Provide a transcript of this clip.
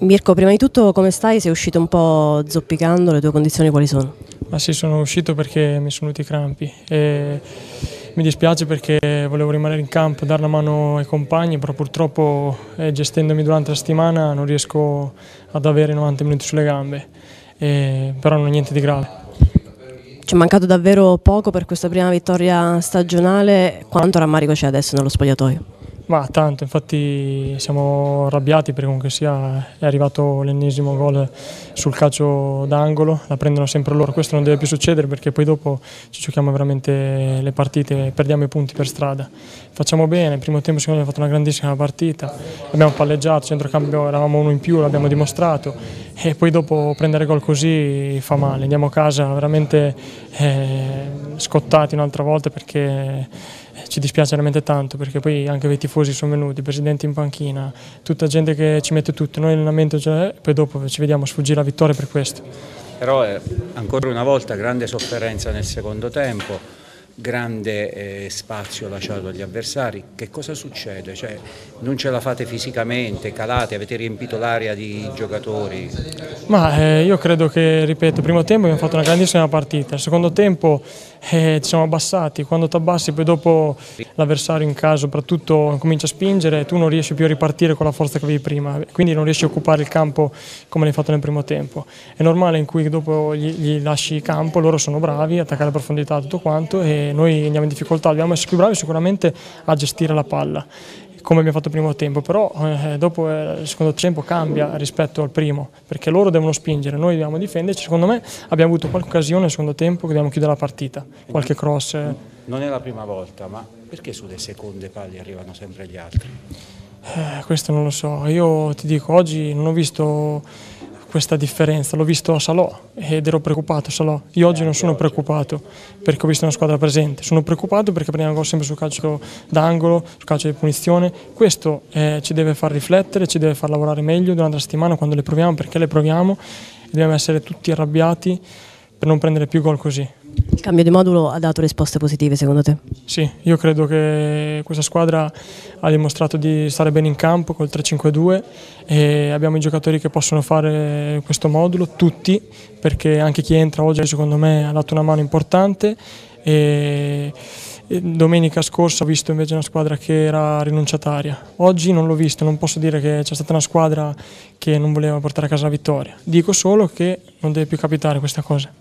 Mirko, prima di tutto come stai? Sei uscito un po' zoppicando, le tue condizioni quali sono? Ma sì, sono uscito perché mi sono venuti i crampi e mi dispiace perché volevo rimanere in campo, dare la mano ai compagni, però purtroppo eh, gestendomi durante la settimana non riesco ad avere 90 minuti sulle gambe, e, però non è niente di grave. Ci è mancato davvero poco per questa prima vittoria stagionale, quanto rammarico c'è adesso nello spogliatoio? Ma tanto, infatti siamo arrabbiati perché comunque sia è arrivato l'ennesimo gol sul calcio d'angolo, la prendono sempre loro, questo non deve più succedere perché poi dopo ci giochiamo veramente le partite perdiamo i punti per strada. Facciamo bene, il primo tempo secondo me abbiamo fatto una grandissima partita, abbiamo palleggiato, centrocambio eravamo uno in più, l'abbiamo dimostrato e poi dopo prendere gol così fa male, andiamo a casa veramente eh, scottati un'altra volta perché ci dispiace veramente tanto perché poi anche i tifosi sono venuti, i presidenti in panchina, tutta gente che ci mette tutto, noi l'allenamento cioè, poi dopo ci vediamo sfuggire la vittoria per questo. Però eh, ancora una volta grande sofferenza nel secondo tempo, grande eh, spazio lasciato agli avversari, che cosa succede? Cioè, non ce la fate fisicamente, calate, avete riempito l'area di giocatori? Ma eh, io credo che, ripeto, primo tempo abbiamo fatto una grandissima partita, il secondo tempo eh, ci siamo abbassati, quando ti abbassi poi dopo l'avversario in caso soprattutto comincia a spingere, tu non riesci più a ripartire con la forza che avevi prima, quindi non riesci a occupare il campo come l'hai fatto nel primo tempo. È normale in cui dopo gli, gli lasci campo, loro sono bravi, attaccare la profondità tutto quanto e noi andiamo in difficoltà, dobbiamo essere più bravi sicuramente a gestire la palla come abbiamo fatto il primo tempo, però eh, dopo eh, il secondo tempo cambia rispetto al primo, perché loro devono spingere, noi dobbiamo difenderci, secondo me abbiamo avuto qualche occasione nel secondo tempo che dobbiamo chiudere la partita, qualche cross. Eh. Non è la prima volta, ma perché sulle seconde palle arrivano sempre gli altri? Eh, questo non lo so, io ti dico, oggi non ho visto questa differenza. L'ho visto a Salò ed ero preoccupato Salò. Io oggi non sono preoccupato perché ho visto una squadra presente, sono preoccupato perché prendiamo gol sempre sul calcio d'angolo, sul calcio di punizione. Questo eh, ci deve far riflettere, ci deve far lavorare meglio durante la settimana quando le proviamo, perché le proviamo e dobbiamo essere tutti arrabbiati per non prendere più gol così. Il cambio di modulo ha dato risposte positive secondo te? Sì, io credo che questa squadra ha dimostrato di stare bene in campo col 3-5-2 e abbiamo i giocatori che possono fare questo modulo, tutti, perché anche chi entra oggi secondo me ha dato una mano importante e domenica scorsa ho visto invece una squadra che era rinunciataria. Oggi non l'ho visto, non posso dire che c'è stata una squadra che non voleva portare a casa la vittoria. Dico solo che non deve più capitare questa cosa.